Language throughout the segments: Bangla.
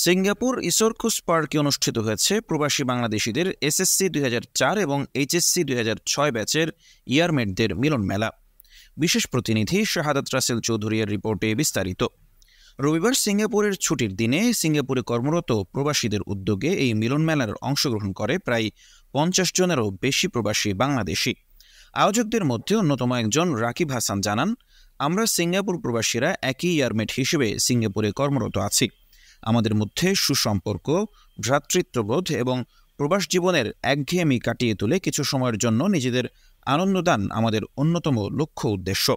সিঙ্গাপুর ইসোরকুস পার্কে অনুষ্ঠিত হয়েছে প্রবাসী বাংলাদেশিদের এসএসসি দুই হাজার চার এবং এইচএসসি দুই হাজার ছয় ব্যাচের ইয়ারমেটদের মিলন মেলা। বিশেষ প্রতিনিধি শাহাদাত রাসেল চৌধুরীর রিপোর্টে বিস্তারিত। রবিবার সিঙ্গাপুরের ছুটির দিনে সিঙ্গাপুরে কর্মরত প্রবাসীদের উদ্যোগে এই মিলন মেলার অংশগ্রহণ করে প্রায় পঞ্চাশ জনেরও বেশি প্রবাসী বাংলাদেশি। আয়োজকদের মধ্যে অন্যতম একজন রাকিব হাসান জানান, আমরা সিঙ্গাপুর প্রবাসীরা একই ইয়ারমেট হিসেবে সিঙ্গাপুরে কর্মরত আছি। আমাদের মধ্যে সুসম্পর্ক, ভ্রাতৃত্ববোধ এবং প্রবাস জীবনের একঘেয়েমি কাটিয়ে তুলে কিছু সময়ের জন্য নিজেদের আনন্দদান আমাদের অন্যতম লক্ষ্য উদ্দেশ্য।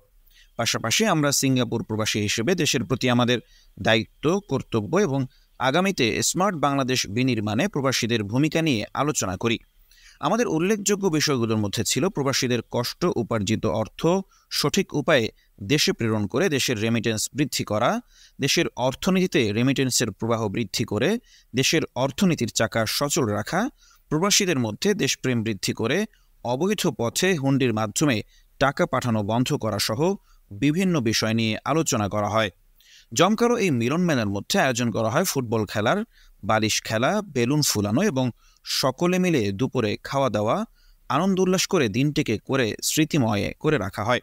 পাশাপাশি আমরা সিঙ্গাপুর প্রবাসী হিসেবে দেশের প্রতি আমাদের দায়িত্ব, কর্তব্য এবং আগামীতে স্মার্ট বাংলাদেশ বিনির্মাণে প্রবাসীদের ভূমিকা নিয়ে আলোচনা করি। আমাদের উল্লেখযোগ্য বিষয়গুলোর মধ্যে ছিল প্রবাসীদের কষ্ট, উপার্জিত অর্থ, সঠিক উপায়ে দেশে প্রেরণ করে দেশের রেমিটেন্স বৃদ্ধি করা, দেশের অর্থনীতিতে রেমিটেন্সের প্রবাহ বৃদ্ধি করে, দেশের অর্থনীতির চাকা সচল রাখা, প্রবাসীদের মধ্যে দেশপ্রেম বৃদ্ধি করে, অবৈধ পথে হুন্ডির মাধ্যমে টাকা পাঠানো বন্ধ করা সহ বিভিন্ন বিষয় নিয়ে আলোচনা করা হয়। জমকারো এই মিলন মেলার মধ্যে আয়োজন করা হয় ফুটবল খেলার, বালিশ খেলা, বেলুন ফুলানো এবং সকলে মিলে দুপুরে খাওয়া দাওয়া আনন্দ উল্লাস করে দিনটিকে করে, স্মৃতিময়ে করে রাখা হয়।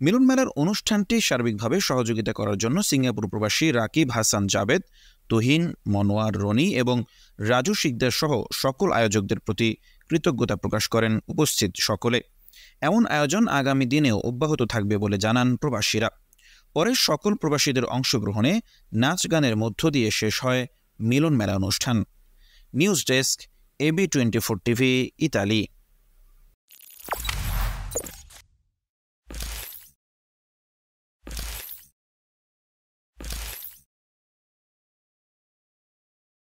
মিলন মেলার অনুষ্ঠানটি সার্বিকভাবে সহযোগিতা করার জন্য সিঙ্গাপুর প্রবাসী রাকিব হাসান জাবেদ, তুহিন, মনোয়ার রনি এবং রাজু শিকদার সহ সকল আয়োজকদের প্রতি কৃতজ্ঞতা প্রকাশ করেন উপস্থিত সকলে। এমন আয়োজন আগামী দিনেও অব্যাহত থাকবে বলে জানান প্রবাসীরা। পরে সকল প্রবাসীদের অংশগ্রহণে নাচ গানের মধ্য দিয়ে শেষ হয় মিলন মেলা অনুষ্ঠান। News desk AB twenty four TV Italy